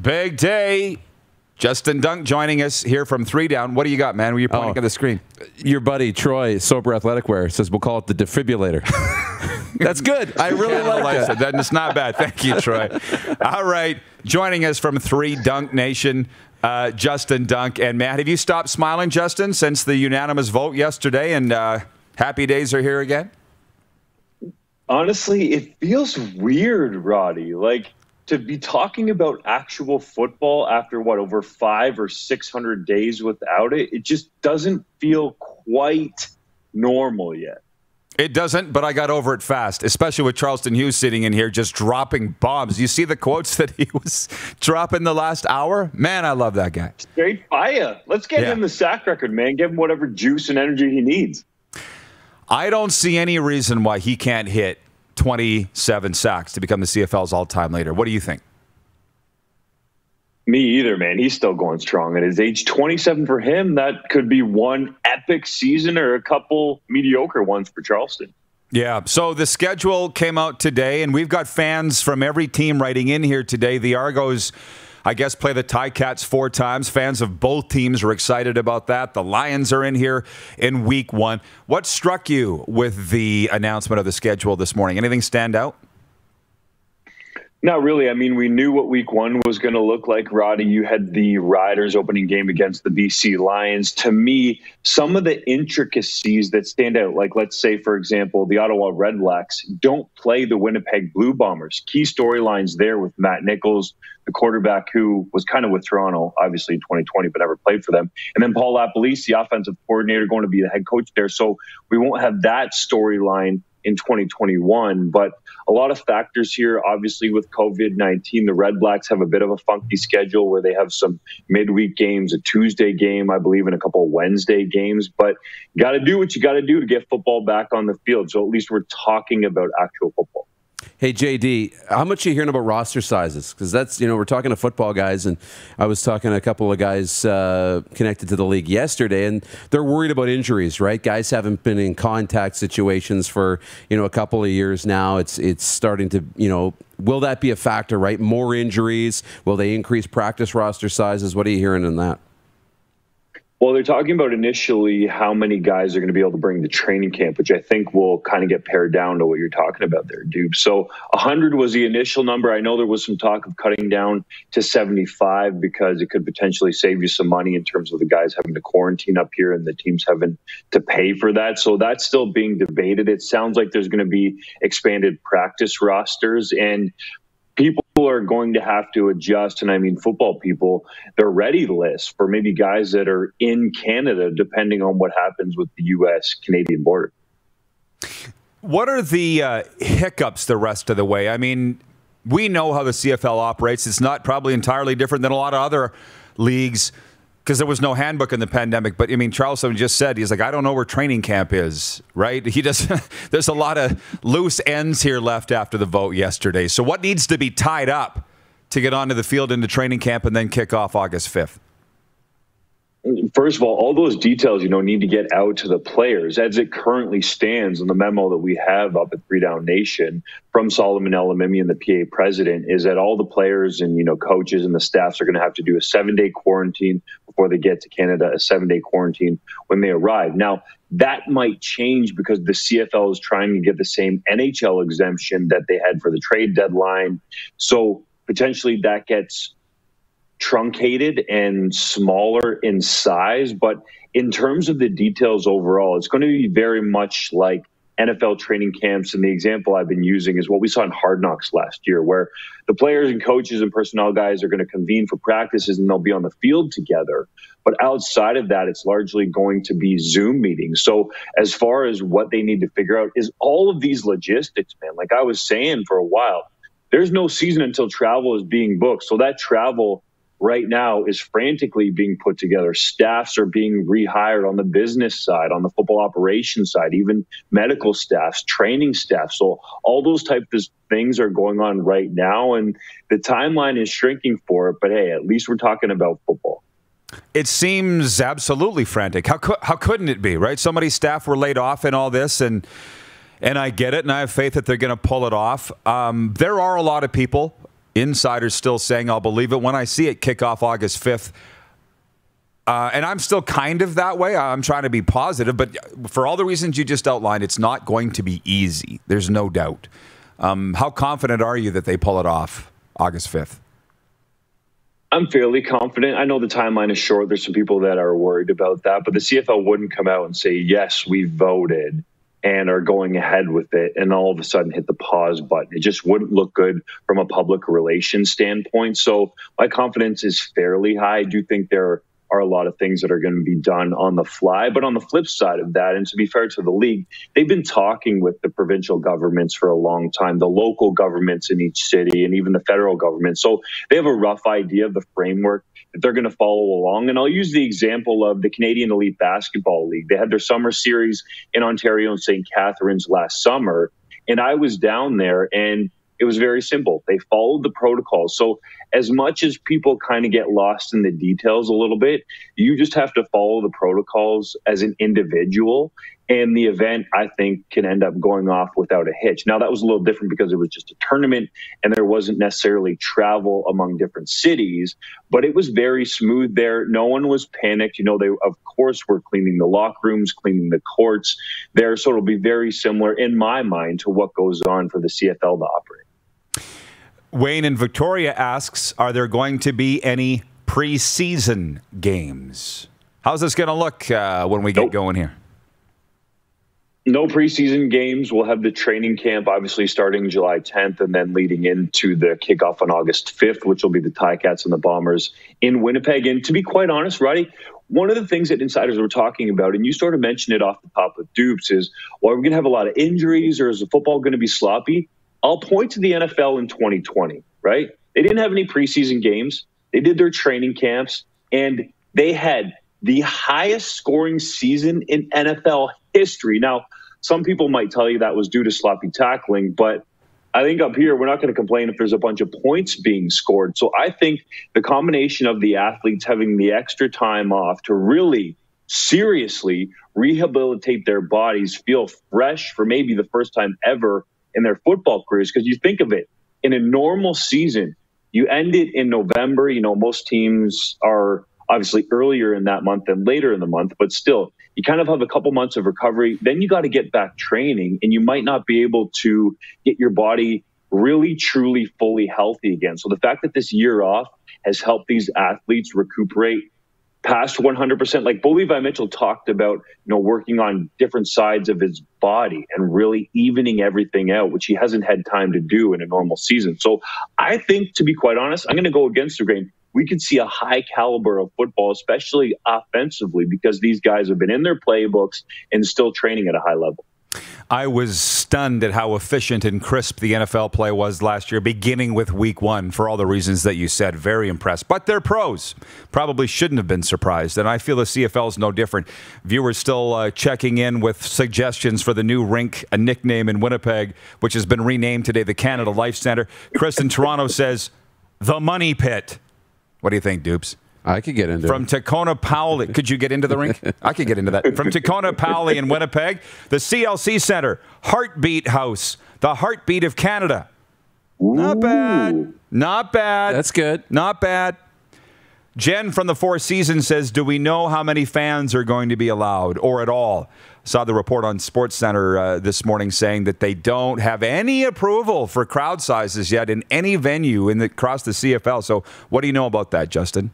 Big day. Justin Dunk joining us here from Three Down. What do you got, man? Were you pointing Oh. at the screen? Your buddy Troy, Sober Athletic Wear, says we'll call it the defibrillator. That's good. I really like Analyze that. it. That's not bad. Thank you, Troy. All right. Joining us from Three Down Nation, uh, Justin Dunk. And Matt, have you stopped smiling, Justin, since the unanimous vote yesterday? And uh, happy days are here again? Honestly, it feels weird, Roddy. Like to be talking about actual football after what over five or six hundred days without it, it just doesn't feel quite normal yet. It doesn't, but I got over it fast, especially with Charleston Hughes sitting in here just dropping bombs. You see the quotes that he was dropping the last hour? Man, I love that guy. Straight fire. Let's get Yeah. him the sack record, man. Give him whatever juice and energy he needs. I don't see any reason why he can't hit 27 sacks to become the CFL's all time leader. What do you think? Me either, man. He's still going strong at his age. 27 for him, that could be one epic season or a couple mediocre ones for Charleston. Yeah. So the schedule came out today, and we've got fans from every team writing in here today. The Argos, I guess, play the Tie Cats four times. Fans of both teams are excited about that. The Lions are in here in week one. What struck you with the announcement of the schedule this morning? Anything stand out? Not really. I mean, we knew what week one was going to look like. Roddy, you had the Riders opening game against the BC Lions. To me, some of the intricacies that stand out, like let's say, for example, the Ottawa Red Blacks don't play the Winnipeg Blue Bombers. Key storylines there with Matt Nichols, the quarterback who was kind of with Toronto, obviously in 2020, but never played for them. And then Paul LaPolice, the offensive coordinator, going to be the head coach there. So we won't have that storyline in 2021. But a lot of factors here, obviously, with COVID 19. The Red Blacks have a bit of a funky schedule where they have some midweek games, a Tuesday game, I believe, and a couple of Wednesday games. But got to do what you got to do to get football back on the field. So at least we're talking about actual football. Hey JD, how much are you hearing about roster sizes? Because that's you know we're talking to football guys, and I was talking to a couple of guys uh, connected to the league yesterday, and they're worried about injuries. Right, guys haven't been in contact situations for you know a couple of years now. It's it's starting to you know will that be a factor? Right, more injuries. Will they increase practice roster sizes? What are you hearing in that? Well, they're talking about initially how many guys are going to be able to bring to training camp, which I think will kind of get pared down to what you're talking about there, Dude. So 100 was the initial number. I know there was some talk of cutting down to 75 because it could potentially save you some money in terms of the guys having to quarantine up here and the teams having to pay for that. So that's still being debated. It sounds like there's going to be expanded practice rosters and people are going to have to adjust and i mean football people their ready list for maybe guys that are in canada depending on what happens with the us canadian border What are the uh, hiccups the rest of the way? I mean, we know how the CFL operates. It's not probably entirely different than a lot of other leagues because there was no handbook in the pandemic. But I mean, Charleston just said he's like, I don't know where training camp is. Right? He does. there's a lot of loose ends here left after the vote yesterday. So what needs to be tied up to get onto the field into training camp and then kick off August fifth? First of all all those details you know need to get out to the players as it currently stands in the memo that we have up at three down nation from solomon elimimian and the pa president is that all the players and you know coaches and the staffs are going to have to do a seven day quarantine before they get to canada a seven day quarantine when they arrive. Now that might change because the cfl is trying to get the same nhl exemption that they had for the trade deadline. So potentially that gets truncated and smaller in size. But in terms of the details overall, it's going to be very much like NFL training camps. And the example I've been using is what we saw in Hard Knocks last year, where the players and coaches and personnel guys are going to convene for practices and they'll be on the field together. But outside of that, it's largely going to be Zoom meetings. So, as far as what they need to figure out is all of these logistics, man. Like I was saying for a while, there's no season until travel is being booked. So, that travel right now is frantically being put together. Staffs are being rehired on the business side, on the football operations side, even medical staffs, training staff. So all those types of things are going on right now, and the timeline is shrinking for it. But hey, at least we're talking about football. It seems absolutely frantic. How could how couldn't it be, right? So many staff were laid off in all this, and and I get it, and I have faith that they're going to pull it off. Um, there are a lot of people Insiders still saying I'll believe it when I see it kick off August 5th. Uh, and I'm still kind of that way. I'm trying to be positive, but for all the reasons you just outlined, it's not going to be easy. There's no doubt. Um, how confident are you that they pull it off August 5th? I'm fairly confident. I know the timeline is short. There's some people that are worried about that, but the CFL wouldn't come out and say, yes, we voted and are going ahead with it and all of a sudden hit the pause button. It just wouldn't look good from a public relations standpoint. So my confidence is fairly high. I do think there are a lot of things that are going to be done on the fly. But on the flip side of that, and to be fair to the league, they've been talking with the provincial governments for a long time, the local governments in each city, and even the federal government. So they have a rough idea of the framework that they're going to follow along. And I'll use the example of the Canadian Elite Basketball League. They had their summer series in Ontario and St. Catharines last summer. And I was down there and it was very simple. They followed the protocols. So, as much as people kind of get lost in the details a little bit, you just have to follow the protocols as an individual. And the event, I think, can end up going off without a hitch. Now, that was a little different because it was just a tournament and there wasn't necessarily travel among different cities, but it was very smooth there. No one was panicked. You know, they, of course, were cleaning the locker rooms, cleaning the courts there. So it'll be very similar in my mind to what goes on for the CFL to operate. Wayne in Victoria asks Are there going to be any preseason games? How's this going to look uh, when we get going here? No preseason games. We'll have the training camp obviously starting July 10th and then leading into the kickoff on August 5th, which will be the Ticats and the Bombers in Winnipeg. And to be quite honest, Roddy, one of the things that insiders were talking about, and you sort of mentioned it off the top of Dupes, is well, we're going to have a lot of injuries or is the football going to be sloppy? I'll point to the NFL in 2020, right? They didn't have any preseason games. They did their training camps and they had the highest scoring season in NFL history. Now, some people might tell you that was due to sloppy tackling, but I think up here, we're not going to complain if there's a bunch of points being scored. So I think the combination of the athletes having the extra time off to really seriously rehabilitate their bodies, feel fresh for maybe the first time ever in their football careers. Because you think of it, in a normal season, you end it in November. You know, most teams are obviously earlier in that month than later in the month, but still, you kind of have a couple months of recovery. Then you got to get back training, and you might not be able to get your body really, truly, fully healthy again. So the fact that this year off has helped these athletes recuperate past 100%. Like Bo Levi Mitchell talked about, you know, working on different sides of his body and really evening everything out, which he hasn't had time to do in a normal season. So I think, to be quite honest, I'm going to go against the grain. We could see a high caliber of football, especially offensively, because these guys have been in their playbooks and still training at a high level. I was stunned at how efficient and crisp the NFL play was last year, beginning with week one, for all the reasons that you said. Very impressed. But they're pros. Probably shouldn't have been surprised. And I feel the CFL is no different. Viewers still uh, checking in with suggestions for the new rink, a nickname in Winnipeg, which has been renamed today the Canada Life Center. Chris in Toronto says, the money pit. What do you think, Dupes? I could get into From it. Tacona Powley. Could you get into the rink? I could get into that. From Tacona Powley in Winnipeg, the CLC Center, Heartbeat House, the heartbeat of Canada. Ooh. Not bad. Not bad. That's good. Not bad. Jen from the Four Seasons says, Do we know how many fans are going to be allowed or at all? Saw the report on Sports Center uh, this morning saying that they don't have any approval for crowd sizes yet in any venue in the, across the CFL. So, what do you know about that, Justin?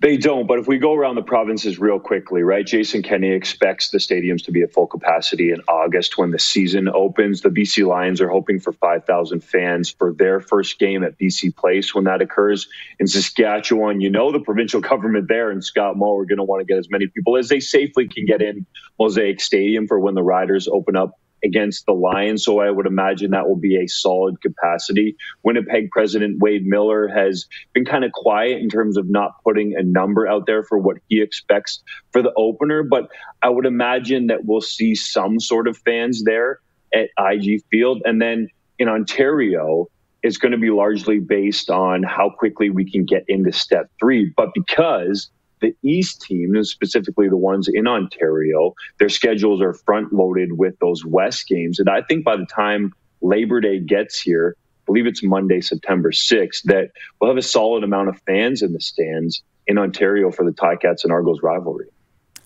They don't, but if we go around the provinces real quickly, right? Jason Kenney expects the stadiums to be at full capacity in August when the season opens. The BC Lions are hoping for 5,000 fans for their first game at BC Place when that occurs. In Saskatchewan, you know the provincial government there and Scott Moe are going to want to get as many people as they safely can get in Mosaic Stadium for when the Riders open up against the Lions. So I would imagine that will be a solid capacity. Winnipeg President Wade Miller has been kind of quiet in terms of not putting a number out there for what he expects for the opener, but I would imagine that we'll see some sort of fans there at IG Field. And then in Ontario, it's going to be largely based on how quickly we can get into step three. But because the East teams, specifically the ones in Ontario, their schedules are front loaded with those West games. And I think by the time Labor Day gets here, I believe it's Monday, September 6th, that we'll have a solid amount of fans in the stands in Ontario for the Ticats and Argos rivalry.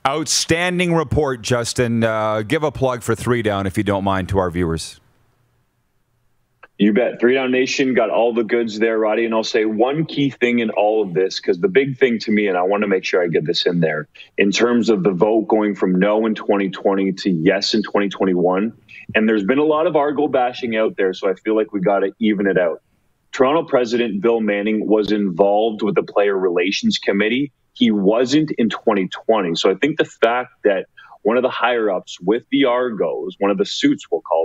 Outstanding report, Justin. Uh, give a plug for Three Down, if you don't mind, to our viewers. You bet. Three Down Nation got all the goods there, Roddy. And I'll say one key thing in all of this, because the big thing to me, and I want to make sure I get this in there, in terms of the vote going from no in 2020 to yes in 2021. And there's been a lot of Argo bashing out there, so I feel like we got to even it out. Toronto President Bill Manning was involved with the Player Relations Committee. He wasn't in 2020. So I think the fact that one of the higher ups with the Argos, one of the suits, we'll call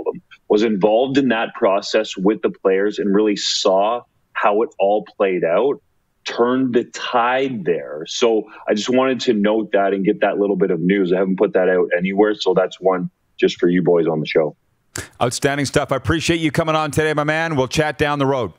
was involved in that process with the players and really saw how it all played out, turned the tide there. So I just wanted to note that and get that little bit of news. I haven't put that out anywhere. So that's one just for you boys on the show. Outstanding stuff. I appreciate you coming on today, my man. We'll chat down the road.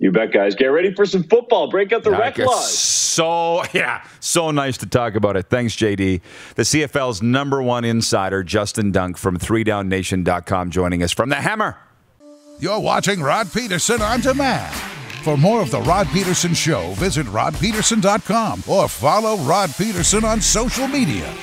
You bet, guys. Get ready for some football. Break out the Yeah, rec laws. So, yeah, so nice to talk about it. Thanks, JD. The CFL's number one insider, Justin Dunk from 3downnation.com, joining us from the Hammer. You're watching Rod Pedersen on demand. For more of The Rod Pedersen Show, visit rodpedersen.com or follow Rod Pedersen on social media.